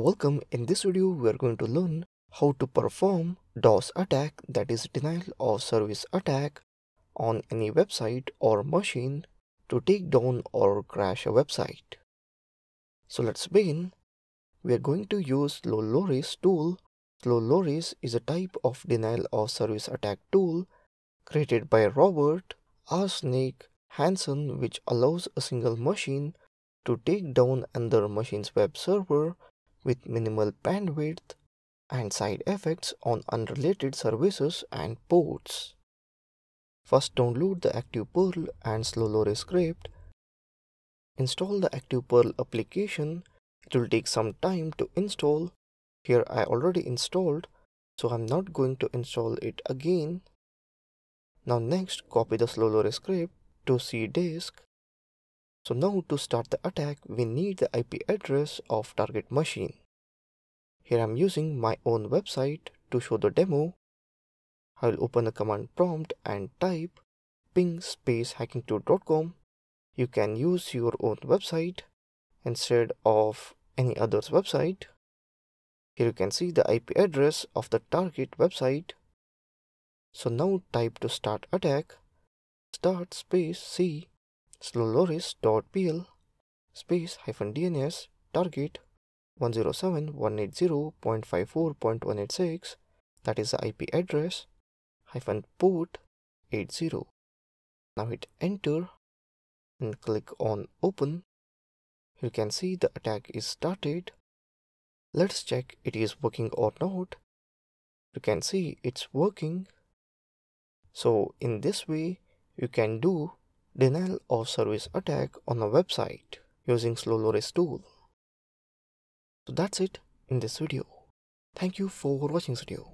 Welcome, in this video we are going to learn how to perform DOS attack that is denial of service attack on any website or machine to take down or crash a website. So let's begin. We are going to use Slow Loris tool. Slow Loris is a type of denial of service attack tool created by Robert R. Snake Hansen which allows a single machine to take down another machine's web server with minimal bandwidth and side effects on unrelated services and ports. First download the ActivePerl and SlowLoris script. Install the ActivePerl application. It will take some time to install. Here I already installed so I'm not going to install it again. Now next copy the SlowLoris script to C disk. So now to start the attack we need the IP address of target machine. Here I'm using my own website to show the demo. I'll open the command prompt and type ping space hacking2.com. You can use your own website instead of any other's website. Here you can see the IP address of the target website. So now type to start attack start space c slowloris.pl space hyphen dns target 107.180.54.186 that is the IP address hyphen port 80. Now hit enter and click on open. You can see the attack is started. Let's check it is working or not. You can see it's working. So in this way you can do denial of service attack on a website using Slow Loris tool. So that's it in this video. Thank you for watching this video.